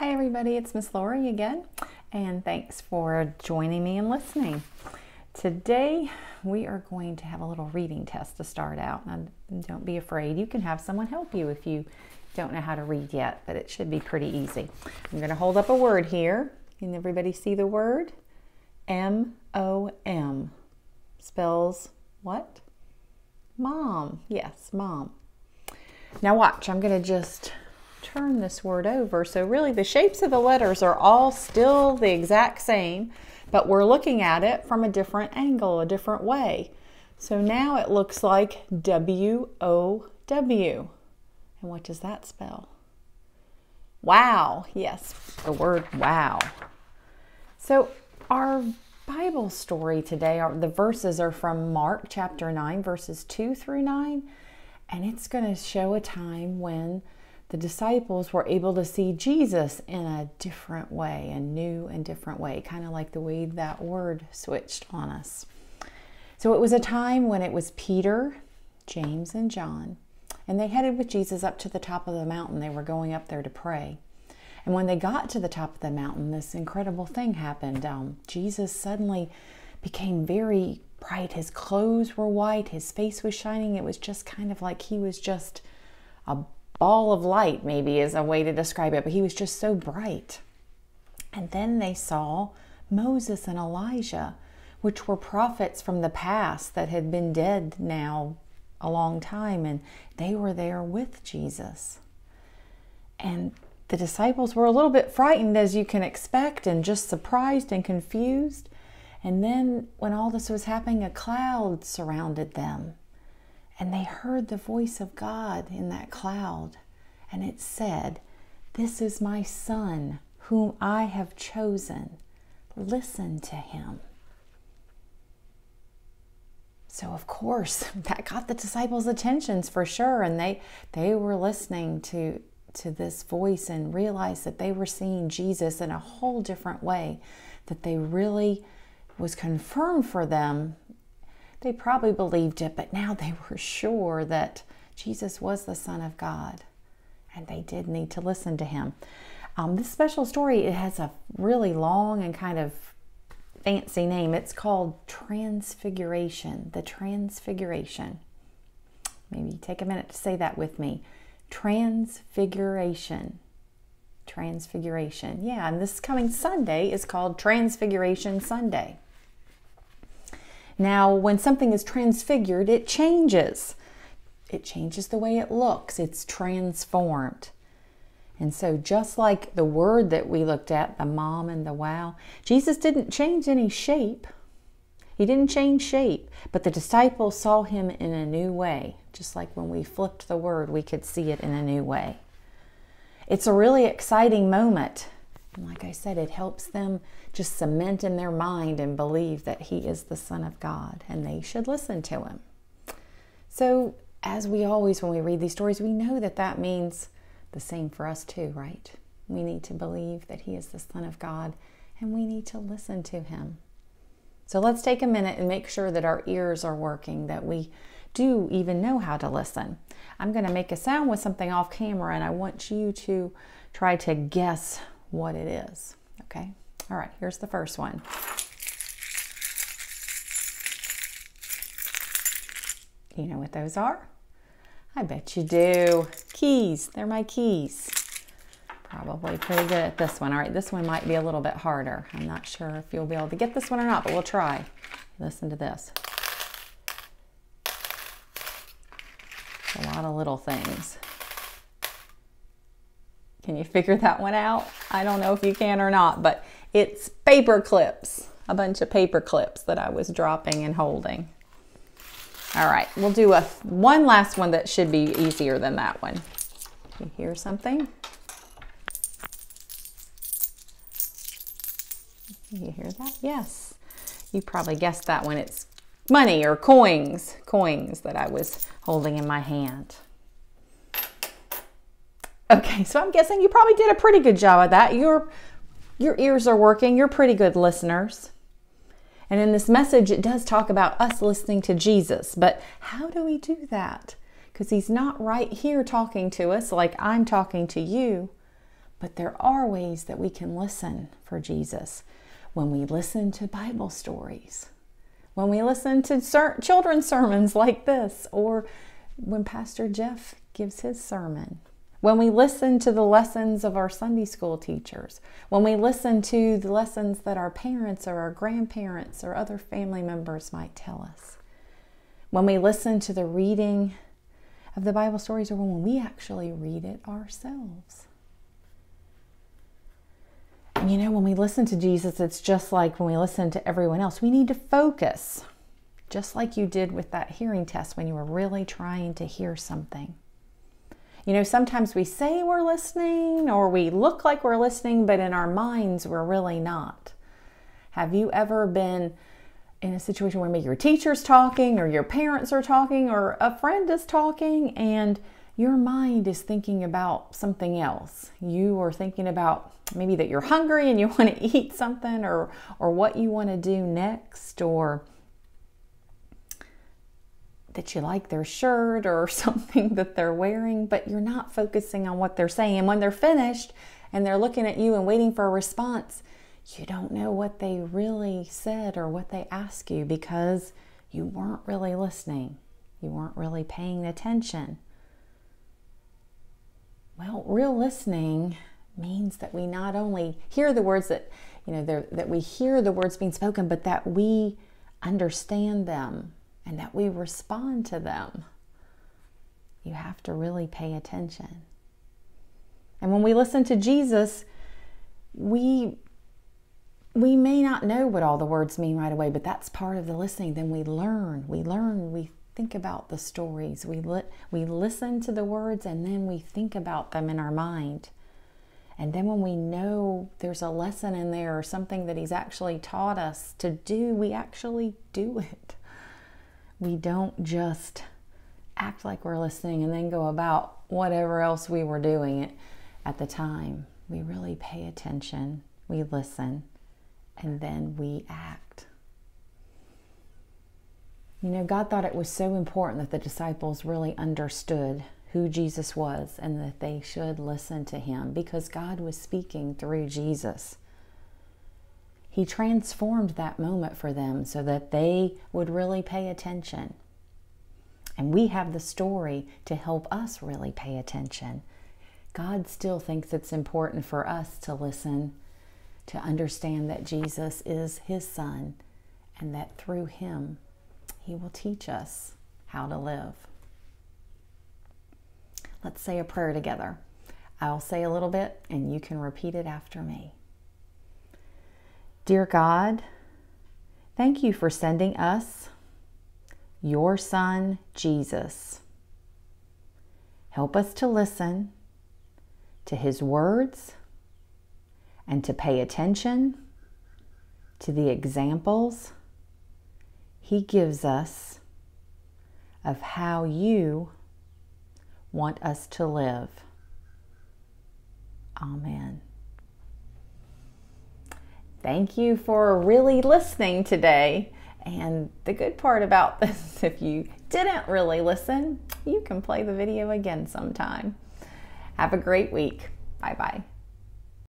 Hi, everybody, it's Miss Lori again, and thanks for joining me and listening. Today, we are going to have a little reading test to start out. Now, don't be afraid, you can have someone help you if you don't know how to read yet, but it should be pretty easy. I'm going to hold up a word here. Can everybody see the word? M O M. Spells what? Mom. Yes, mom. Now, watch, I'm going to just turn this word over. So really the shapes of the letters are all still the exact same, but we're looking at it from a different angle, a different way. So now it looks like W-O-W. And what does that spell? Wow. Yes, the word wow. So our Bible story today, the verses are from Mark chapter 9, verses 2 through 9. And it's going to show a time when the disciples were able to see Jesus in a different way, a new and different way, kind of like the way that word switched on us. So it was a time when it was Peter, James, and John, and they headed with Jesus up to the top of the mountain. They were going up there to pray. And when they got to the top of the mountain, this incredible thing happened. Um, Jesus suddenly became very bright. His clothes were white, his face was shining. It was just kind of like he was just a ball of light, maybe is a way to describe it, but he was just so bright. And then they saw Moses and Elijah, which were prophets from the past that had been dead now a long time, and they were there with Jesus. And the disciples were a little bit frightened, as you can expect, and just surprised and confused. And then, when all this was happening, a cloud surrounded them. And they heard the voice of God in that cloud. And it said, This is my son, whom I have chosen. Listen to him. So of course, that got the disciples' attentions for sure, and they they were listening to to this voice and realized that they were seeing Jesus in a whole different way, that they really was confirmed for them they probably believed it, but now they were sure that Jesus was the Son of God, and they did need to listen to him. Um, this special story it has a really long and kind of fancy name. It's called Transfiguration. The Transfiguration. Maybe take a minute to say that with me. Transfiguration. Transfiguration. Yeah, and this coming Sunday is called Transfiguration Sunday. Now, when something is transfigured, it changes. It changes the way it looks, it's transformed. And so, just like the word that we looked at, the mom and the wow, Jesus didn't change any shape. He didn't change shape, but the disciples saw him in a new way. Just like when we flipped the word, we could see it in a new way. It's a really exciting moment like I said, it helps them just cement in their mind and believe that He is the Son of God and they should listen to Him. So, as we always, when we read these stories, we know that that means the same for us too, right? We need to believe that He is the Son of God and we need to listen to Him. So, let's take a minute and make sure that our ears are working, that we do even know how to listen. I'm going to make a sound with something off camera and I want you to try to guess what it is. Okay, all right, here's the first one. You know what those are? I bet you do. Keys, they're my keys. Probably pretty good at this one. All right, this one might be a little bit harder. I'm not sure if you'll be able to get this one or not, but we'll try. Listen to this. A lot of little things. Can you figure that one out? I don't know if you can or not, but it's paper clips, a bunch of paper clips that I was dropping and holding. All right, we'll do a one last one that should be easier than that one. You hear something? You hear that? Yes. You probably guessed that one. It's money or coins, coins that I was holding in my hand. Okay, so I'm guessing you probably did a pretty good job of that. Your, your ears are working. You're pretty good listeners. And in this message, it does talk about us listening to Jesus. But how do we do that? Because he's not right here talking to us like I'm talking to you, But there are ways that we can listen for Jesus when we listen to Bible stories, when we listen to ser- children's sermons like this, or when Pastor Jeff gives his sermon, when we listen to the lessons of our Sunday school teachers, when we listen to the lessons that our parents or our grandparents or other family members might tell us, when we listen to the reading of the Bible stories, or when we actually read it ourselves. And you know, when we listen to Jesus, it's just like when we listen to everyone else. We need to focus, just like you did with that hearing test when you were really trying to hear something. You know, sometimes we say we're listening or we look like we're listening, but in our minds, we're really not. Have you ever been in a situation where maybe your teacher's talking or your parents are talking or a friend is talking and your mind is thinking about something else. You are thinking about maybe that you're hungry and you want to eat something or or what you want to do next or that you like their shirt or something that they're wearing, but you're not focusing on what they're saying. And when they're finished and they're looking at you and waiting for a response, you don't know what they really said or what they asked you because you weren't really listening. You weren't really paying attention. Well, real listening means that we not only hear the words that, you know, that we hear the words being spoken, but that we understand them and that we respond to them. You have to really pay attention. And when we listen to Jesus, we we may not know what all the words mean right away, but that's part of the listening. Then we learn. We learn. We think about the stories. We, li- we listen to the words and then we think about them in our mind. And then when we know there's a lesson in there or something that He's actually taught us to do, we actually do it. We don't just act like we're listening and then go about whatever else we were doing at the time. We really pay attention, we listen, and then we act. You know, God thought it was so important that the disciples really understood who Jesus was and that they should listen to him because God was speaking through Jesus. He transformed that moment for them so that they would really pay attention. And we have the story to help us really pay attention. God still thinks it's important for us to listen, to understand that Jesus is his son, and that through him he will teach us how to live. Let's say a prayer together. I'll say a little bit and you can repeat it after me. Dear God, thank you for sending us your Son, Jesus. Help us to listen to his words and to pay attention to the examples he gives us of how you want us to live. Amen. Thank you for really listening today. And the good part about this, if you didn't really listen, you can play the video again sometime. Have a great week. Bye bye.